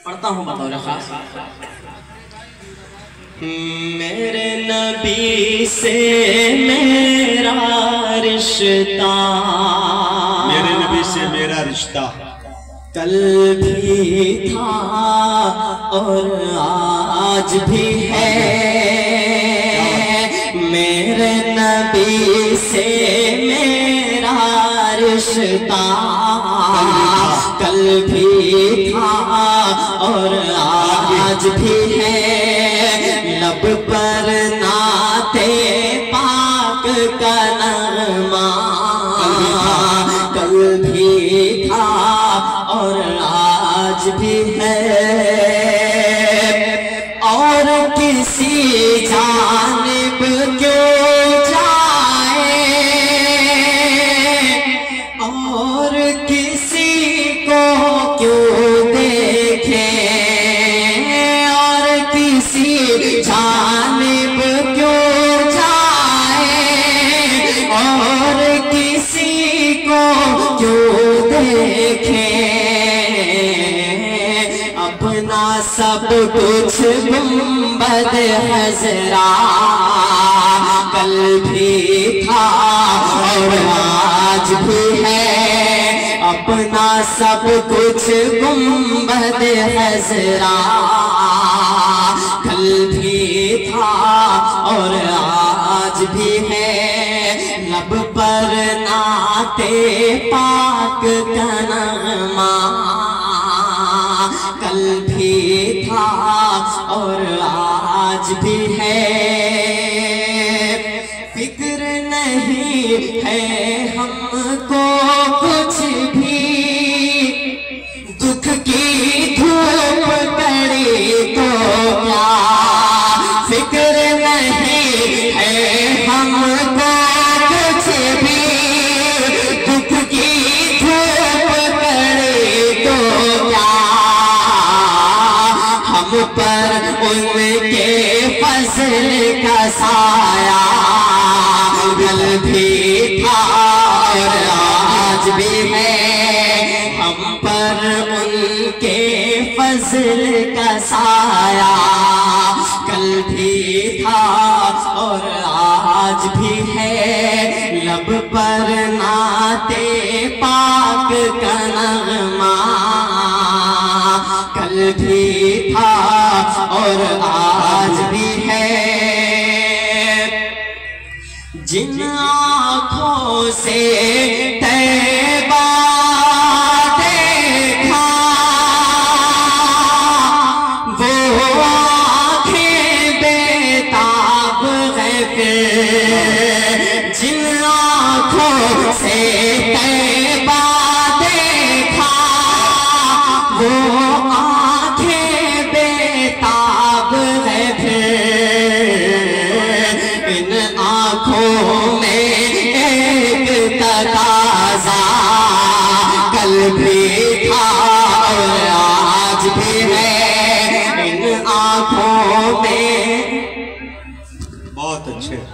पढ़ता हूँ बतौर खास। मेरे नबी से मेरा रिश्ता। मेरे नबी से मेरा रिश्ता। कल भी था और आज भी है। मेरे नबी से मेरा रिश्ता। कल भी था। और आज भी है। लब पर नाते पाक का नरमा। कल भी था और आज भी है। और किसी किसी जानब क्यों जाए? और किसी को क्यों देखे? अपना सब कुछ गुंबद हजरा कल भी था और आज भी है। अपना सब कुछ गुंबद हजरा और आज भी है लब पर नाते पाक का नगमा कल भी था और आज भी है। पर उनके फ़सल का साया कल भी था और आज भी है हम पर उनके फ़सल का साया कल भी था और आज भी है लब पर और आज भी है। जिन आँखों से तैबा देखा, वो आँखें बेताब है जिन से तैबा आज भी है आँखों में। बहुत अच्छे।